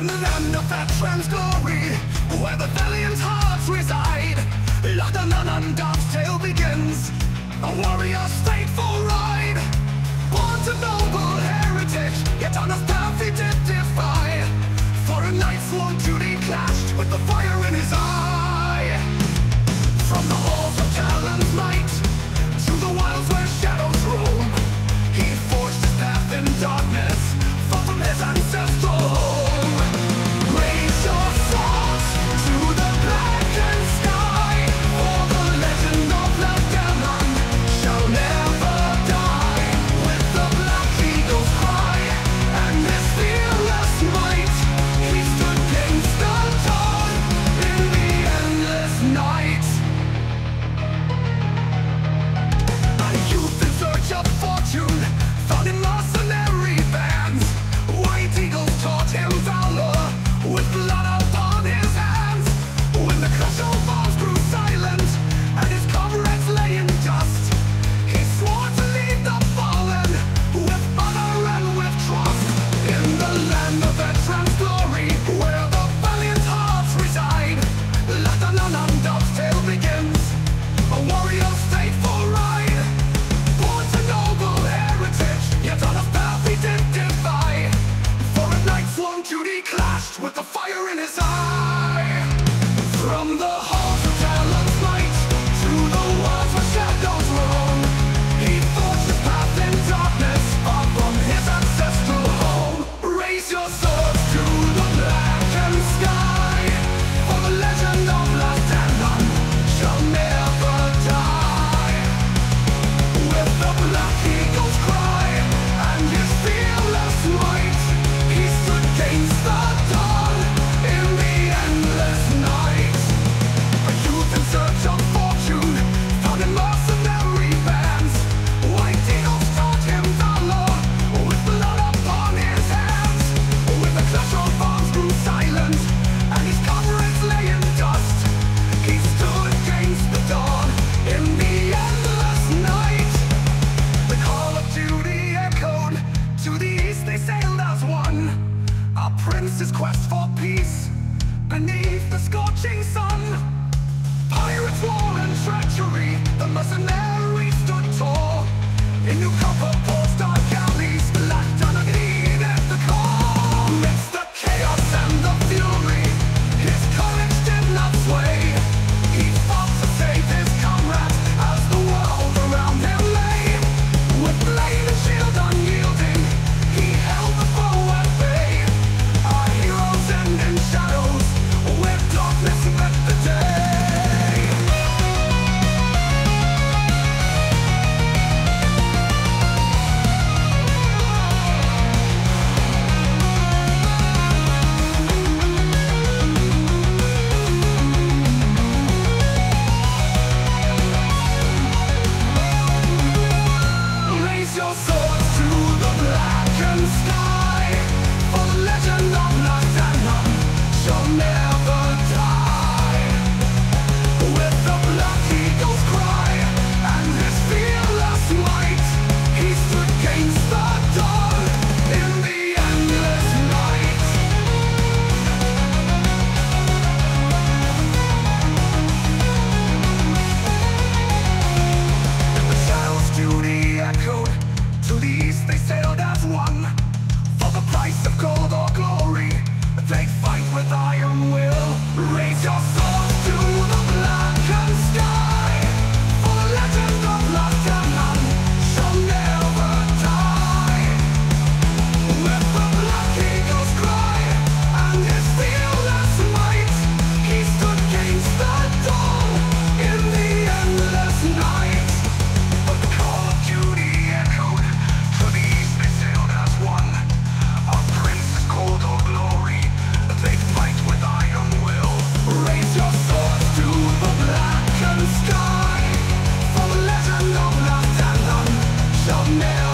In the land of that glory Where the valiant hearts reside Lachdanann An'Dubh's tale begins. A warrior A new couple. now.